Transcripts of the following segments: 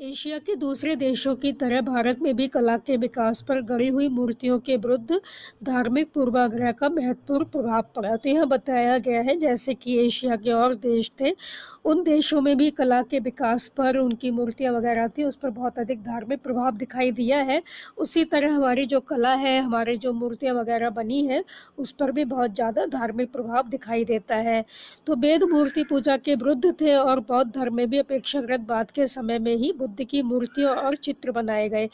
Asia के दूसरे देशों की तरह भारत में भी कला के विकास पर गढ़ी हुई मूर्तियों के विरुद्ध धार्मिक पूर्वाग्रह का महत्वपूर्ण प्रभाव पड़ा। तो यह बताया गया है, जैसे कि एशिया के और देश थे, उन देशों में भी कला के विकास पर उनकी मूर्तियाँ वगैरह थी, उस पर बहुत अधिक धार्मिक प्रभाव दिखाई दिया है। उसी तरह हमारी जो कला है, हमारे जो मूर्तियाँ वगैरह बनी है, उस पर भी बहुत ज़्यादा धार्मिक प्रभाव दिखाई देता है। तो वेद मूर्ति पूजा के विरुद्ध थे और बौद्ध धर्म में भी अपेक्षाकृत बाद के समय में ही की मूर्तियों और चित्र बनाए गए।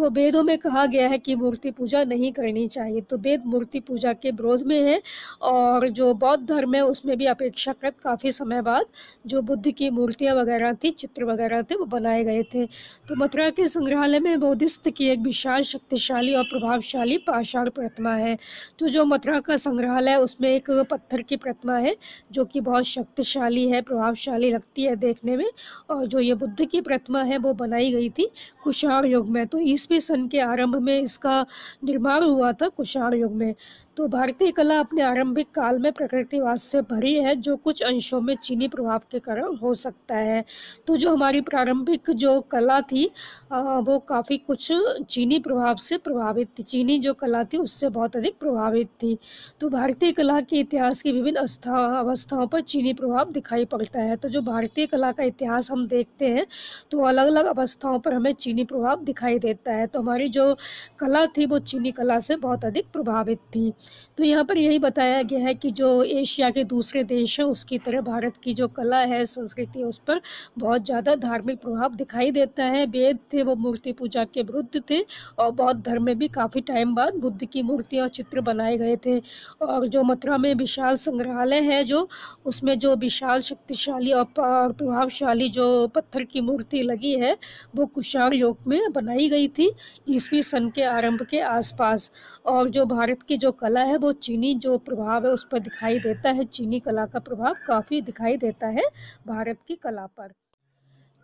तो वेदों में कहा गया है कि मूर्ति पूजा नहीं करनी चाहिए। तो वेद मूर्ति पूजा के विरोध में है और जो बौद्ध धर्म है, उसमें भी अपेक्षाकृत काफ़ी समय बाद जो बुद्ध की मूर्तियाँ वगैरह थी, चित्र वगैरह थे, वो बनाए गए थे। तो मथुरा के संग्रहालय में बौद्धिस्त की एक विशाल, शक्तिशाली और प्रभावशाली पाषाण प्रतिमा है। तो जो मथुरा का संग्रहालय है, उसमें एक पत्थर की प्रतिमा है, जो कि बहुत शक्तिशाली है, प्रभावशाली लगती है देखने में और जो ये बुद्ध की प्रतिमा है, वो बनाई गई थी कुषाण युग में। तो ईसवी सन के आरंभ में इसका निर्माण हुआ था कुषाण युग में। तो भारतीय कला अपने आरंभिक काल में प्रकृतिवाद से भरी है, जो कुछ अंशों में चीनी प्रभाव के कारण हो सकता है। तो जो हमारी प्रारंभिक जो कला थी वो काफ़ी कुछ चीनी प्रभाव से प्रभावित थी। चीनी जो कला थी, उससे बहुत अधिक प्रभावित थी। तो भारतीय कला के इतिहास की विभिन्न अवस्थाओं पर चीनी प्रभाव दिखाई पड़ता है। तो जो भारतीय कला का इतिहास हम देखते हैं तो अलग अलग अवस्थाओं पर हमें चीनी प्रभाव दिखाई देता है। तो हमारी जो कला थी, वो चीनी कला से बहुत अधिक प्रभावित थी। तो यहाँ पर यही बताया गया है कि जो एशिया के दूसरे देश हैं, उसकी तरह भारत की जो कला है, संस्कृति उस पर बहुत ज़्यादा धार्मिक प्रभाव दिखाई देता है। वेद थे, वो मूर्ति पूजा के विरुद्ध थे और बौद्ध धर्म में भी काफ़ी टाइम बाद बुद्ध की मूर्तियाँ और चित्र बनाए गए थे। और जो मथुरा में विशाल संग्रहालय है, जो उसमें जो विशाल शक्तिशाली और प्रभावशाली जो पत्थर की मूर्ति लगी है, वो कुशार योग में बनाई गई थी ईसवी सन के आरंभ के आसपास। और जो भारत की जो कला है, वो चीनी जो प्रभाव है उस पर दिखाई देता है। चीनी कला का प्रभाव काफ़ी दिखाई देता है भारत की कला पर।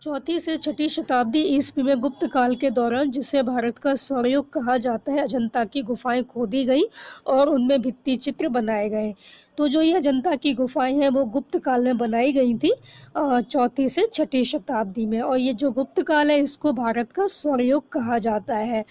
चौथी से छठी शताब्दी ईस्वी में गुप्त काल के दौरान, जिसे भारत का स्वर्युग कहा जाता है अजंता की गुफाएँ खोदी गई और उनमें भित्ति चित्र बनाए गए। तो जो ये अजंता की गुफाएँ हैं, वो गुप्त काल में बनाई गई थी चौथी से छठी शताब्दी में। और ये जो गुप्त काल है, इसको भारत का स्वर्युग कहा जाता है।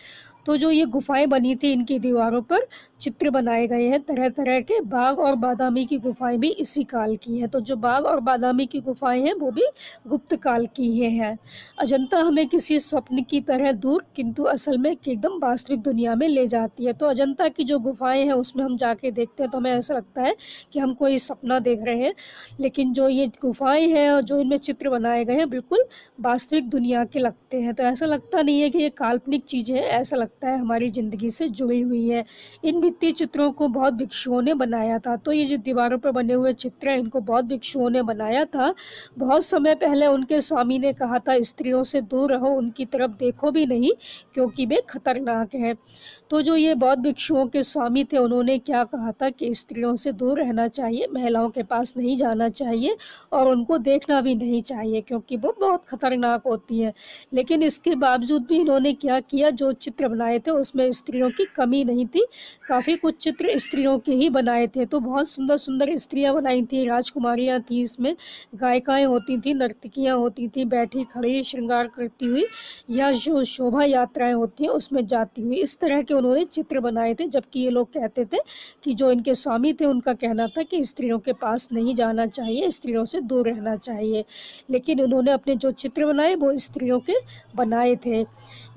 तो जो ये गुफाएँ बनी थी, इनकी दीवारों पर चित्र बनाए गए हैं तरह तरह के बाग और बादामी की गुफाएँ भी इसी काल की हैं। तो जो बाग और बादामी की गुफाएँ हैं, वो भी गुप्त काल की ही हैं। अजंता हमें किसी स्वप्न की तरह दूर, किंतु असल में एकदम वास्तविक दुनिया में ले जाती है। तो अजंता की जो गुफाएँ हैं, उसमें हम जाके देखते हैं तो हमें ऐसा लगता है कि हम कोई सपना देख रहे हैं। लेकिन जो ये गुफाएँ हैं और जो इनमें चित्र बनाए गए हैं, बिल्कुल वास्तविक दुनिया के लगते हैं। तो ऐसा लगता नहीं है कि ये काल्पनिक चीज़ें हैं, ऐसा लगता है हमारी ज़िंदगी से जुड़ी हुई है। इन भित्ति चित्रों को बहुत भिक्षुओं ने बनाया था। तो ये जो दीवारों पर बने हुए चित्र हैं, इनको बहुत भिक्षुओं ने बनाया था। बहुत समय पहले उनके स्वामी ने कहा था, स्त्रियों से दूर रहो, उनकी तरफ़ देखो भी नहीं, क्योंकि वे खतरनाक हैं। तो जो ये बौद्ध भिक्षुओं के स्वामी थे, उन्होंने क्या कहा था कि स्त्रियों से दूर रहना चाहिए, महिलाओं के पास नहीं जाना चाहिए और उनको देखना भी नहीं चाहिए, क्योंकि वो बहुत खतरनाक होती हैं। लेकिन इसके बावजूद भी इन्होंने क्या किया, जो चित्र बनाए थे, उसमें स्त्रियों की कमी नहीं थी। काफ़ी कुछ चित्र स्त्रियों के ही बनाए थे तो बहुत सुंदर सुंदर स्त्रियाँ बनाई थी। राजकुमारियाँ थी इसमें, गायिकाएँ होती थी, नर्तकियाँ होती थी, बैठी, खड़ी, श्रृंगार करती हुई, या जो शोभा यात्राएँ होती हैं, उसमें जाती हुई। इस तरह के उन्होंने चित्र बनाए थे, जबकि ये लोग कहते थे कि जो इनके स्वामी थे, उनका कहना था कि स्त्रियों के पास नहीं जाना चाहिए, स्त्रियों से दूर रहना चाहिए। लेकिन उन्होंने अपने जो चित्र बनाए, वो स्त्रियों के बनाए थे।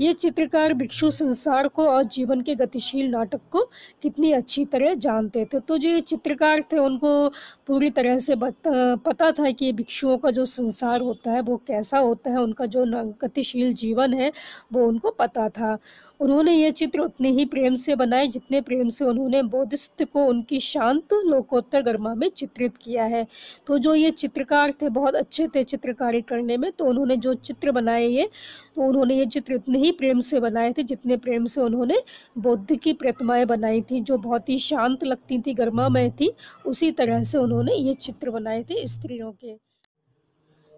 ये चित्रकार भिक्षु संसार को और जीवन के गतिशील नाटक को कितनी अच्छी तरह जानते थे। तो जो ये चित्रकार थे, उनको पूरी तरह से पता था कि भिक्षुओं का जो संसार होता है, वो कैसा होता है, उनका जो गतिशील जीवन है, वो उनको पता था। उन्होंने ये चित्र उतने ही प्रेम से बनाए, जितने प्रेम से उन्होंने बोधिस्त को उनकी शांत लोकोत्तर गर्मा में चित्रित किया है। तो जो ये चित्रकार थे, बहुत अच्छे थे चित्रकारी करने में तो उन्होंने जो चित्र बनाए ये तो उन्होंने ये चित्र इतने ही प्रेम से बनाए थे, जितने प्रेम से उन्होंने बौद्ध की प्रतिमाएँ बनाई थी जो बहुत ही शांत लगती थी गर्मामय थी उसी तरह से उन्होंने ये चित्र बनाए थे स्त्रियों के।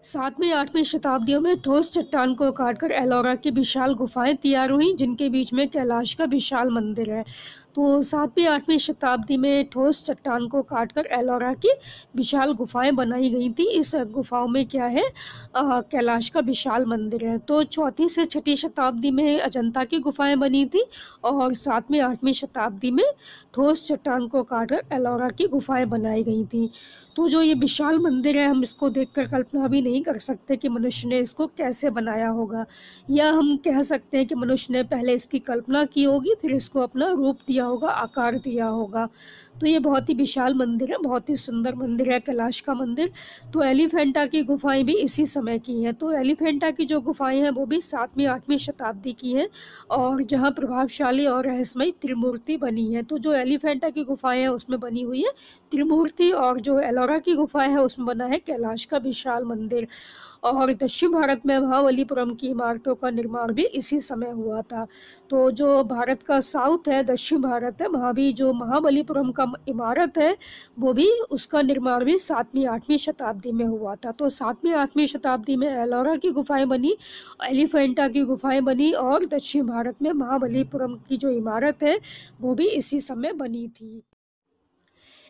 सातवीं आठवीं शताब्दियों में ठोस चट्टान को काटकर एलोरा की विशाल गुफाएँ तैयार हुई जिनके बीच में कैलाश का विशाल मंदिर है। तो सातवीं आठवीं शताब्दी में ठोस चट्टान को काटकर एलोरा की विशाल गुफाएँ बनाई गई थी। इस गुफाओं में क्या है? आ, कैलाश का विशाल मंदिर है। तो चौथी से छठी शताब्दी में अजंता की गुफाएँ बनी थी और सातवीं आठवीं शताब्दी में ठोस चट्टान को काटकर एलोरा की गुफाएँ बनाई गई थी। तो जो ये विशाल मंदिर है हम इसको देखकर कल्पना भी नहीं कर सकते कि मनुष्य ने इसको कैसे बनाया होगा। या हम कह सकते हैं कि मनुष्य ने पहले इसकी कल्पना की होगी, फिर इसको अपना रूप दिया होगा, आकार दिया होगा। तो ये बहुत ही विशाल मंदिर है, बहुत ही सुंदर मंदिर है, कैलाश का मंदिर। तो एलिफेंटा की गुफाएँ भी इसी समय की हैं। तो एलिफेंटा की जो गुफाएँ हैं, वो भी सातवीं, आठवीं शताब्दी की हैं और जहाँ प्रभावशाली और रहस्यमयी त्रिमूर्ति बनी है। तो जो एलिफेंटा की गुफाएँ हैं, उसमें बनी हुई है त्रिमूर्ति और जो एलोरा की गुफाएँ हैं, उसमें बना है कैलाश का विशाल मंदिर। और दक्षिण भारत में महाबलीपुरम की इमारतों का निर्माण भी इसी समय हुआ था। तो जो भारत का साउथ है, दक्षिण भारत है, वहाँ भी जो महाबलीपुरम का इमारत है, वो भी उसका निर्माण भी सातवीं, आठवीं शताब्दी में हुआ था। तो सातवीं, आठवीं शताब्दी में एलोरा की गुफाएँ बनी, एलिफेंटा की गुफाएँ बनी और दक्षिण भारत में महाबलीपुरम की जो इमारत है, वो भी इसी समय बनी थी।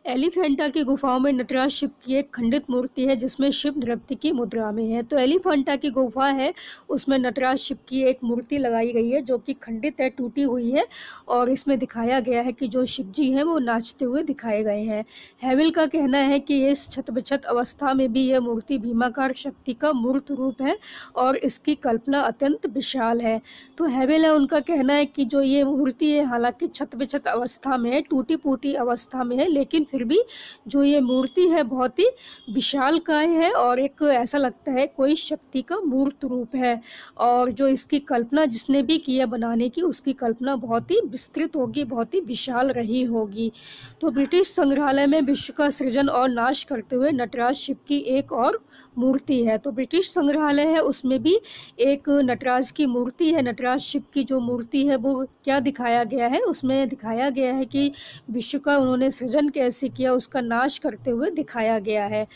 एलिफेंटा की गुफाओं में नटराज शिव की एक खंडित मूर्ति है, जिसमें शिव नृत्य की मुद्रा में है। तो एलिफेंटा की गुफा है, उसमें नटराज शिव की एक मूर्ति लगाई गई है, जो कि खंडित है, टूटी हुई है और इसमें दिखाया गया है कि जो शिव जी हैं, वो नाचते हुए दिखाए गए हैं। हैविल का कहना है कि इस छत अवस्था में भी यह मूर्ति भीमाकार शक्ति का मूर्त रूप है और इसकी कल्पना अत्यंत विशाल है। तो हैविल है, उनका कहना है कि जो ये मूर्ति है, हालाँकि छत बछत अवस्था में है टूटी फूटी अवस्था में है, लेकिन फिर भी जो ये मूर्ति है बहुत ही विशाल काय है और एक ऐसा लगता है कोई शक्ति का मूर्त रूप है। और जो इसकी कल्पना जिसने भी किया बनाने की, उसकी कल्पना बहुत ही विस्तृत होगी, बहुत ही विशाल रही होगी। तो ब्रिटिश संग्रहालय में विश्व का सृजन और नाश करते हुए नटराज शिव की एक और मूर्ति है। तो ब्रिटिश संग्रहालय है, उसमें भी एक नटराज की मूर्ति है। नटराज शिव की जो मूर्ति है, वो क्या दिखाया गया है? उसमें दिखाया गया है कि विश्व का उन्होंने सृजन कैसे किया उसका नाश करते हुए दिखाया गया है।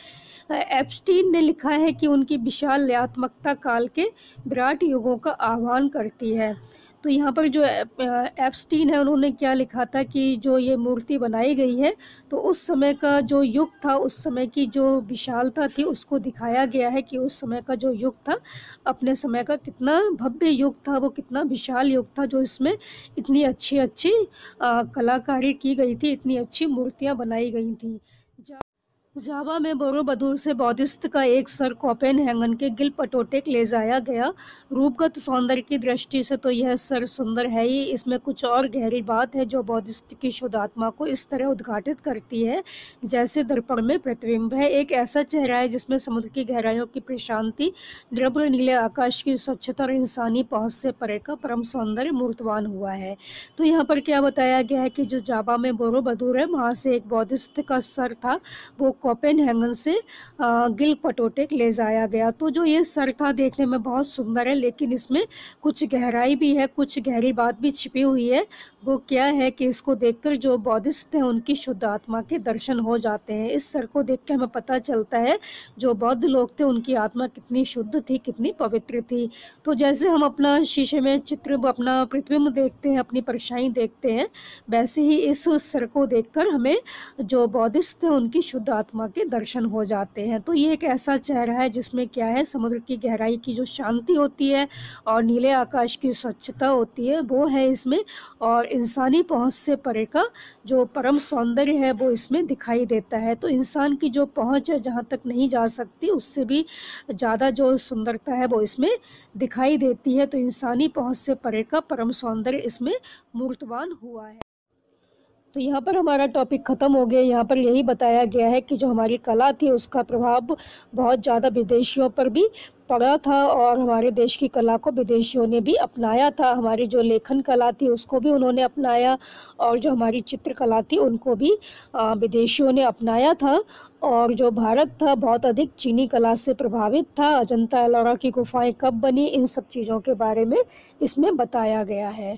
एप्स्टीन ने लिखा है कि उनकी विशाल ल्यात्मकता काल के विराट युगों का आह्वान करती है। तो यहाँ पर जो एप्स्टीन है, उन्होंने क्या लिखा था कि जो ये मूर्ति बनाई गई है तो उस समय का जो युग था, उस समय की जो विशालता थी, उसको दिखाया गया है कि उस समय का जो युग था, अपने समय का कितना भव्य युग था, वो कितना विशाल युग था, जो इसमें इतनी अच्छी अच्छी कलाकारी की गई थी, इतनी अच्छी मूर्तियाँ बनाई गई थी। जावा में बोरोबदूर से बौद्धिस्त का एक सर कॉपेन हैंगन के गिल पटोटेक ले जाया गया। रूपगत सौंदर्य की दृष्टि से तो यह सर सुंदर है ही। इसमें कुछ और गहरी बात है जो बौद्धिस्त की शुद्ध आत्मा को इस तरह उद्घाटित करती है, जैसे दर्पण में प्रतिबिंब है। एक ऐसा चेहरा है जिसमें समुद्र की गहराइयों की प्रशांति, द्रव्य नीले आकाश की स्वच्छता और इंसानी पहुँच से परे का परम सौंदर्य मूर्तवान हुआ है। तो यहाँ पर क्या बताया गया है कि जो जावा में बोरोबदूर है, वहाँ से एक बौद्धिस्त का सर था, वो कॉपेन हैंगन से गिल पटोटेक ले जाया गया। तो जो ये सर था देखने में बहुत सुंदर है, लेकिन इसमें कुछ गहराई भी है, कुछ गहरी बात भी छिपी हुई है। वो क्या है कि इसको देखकर जो बौद्धिस्ट हैं, उनकी शुद्ध आत्मा के दर्शन हो जाते हैं। इस सर को देख के हमें पता चलता है, जो बौद्ध लोग थे, उनकी आत्मा कितनी शुद्ध थी, कितनी पवित्र थी। तो जैसे हम अपना शीशे में चित्र, अपना प्रतिबिंब देखते हैं, अपनी परछाई देखते हैं, वैसे ही इस सर को देखकर हमें जो बौद्धिस्ट हैं, उनकी शुद्ध आत्मा के दर्शन हो जाते हैं। तो ये एक ऐसा चेहरा है जिसमें क्या है, समुद्र की गहराई की जो शांति होती है और नीले आकाश की स्वच्छता होती है, वो है इसमें और इंसानी पहुँच से परे का जो परम सौंदर्य है, वो इसमें दिखाई देता है। तो इंसान की जो पहुँच है, जहाँ तक नहीं जा सकती, उससे भी ज़्यादा जो सुंदरता है, वो इसमें दिखाई देती है। तो इंसानी पहुँच से परे का परम सौंदर्य इसमें मूर्तवान हुआ है। तो यहाँ पर हमारा टॉपिक ख़त्म हो गया। यहाँ पर यही बताया गया है कि जो हमारी कला थी, उसका प्रभाव बहुत ज़्यादा विदेशियों पर भी पड़ा था और हमारे देश की कला को विदेशियों ने भी अपनाया था। हमारी जो लेखन कला थी, उसको भी उन्होंने अपनाया और जो हमारी चित्रकला थी, उनको भी विदेशियों ने अपनाया था और जो भारत था, बहुत अधिक चीनी कला से प्रभावित था। अजंता एलोरा की गुफाएँ कब बनी, इन सब चीज़ों के बारे में इसमें बताया गया है।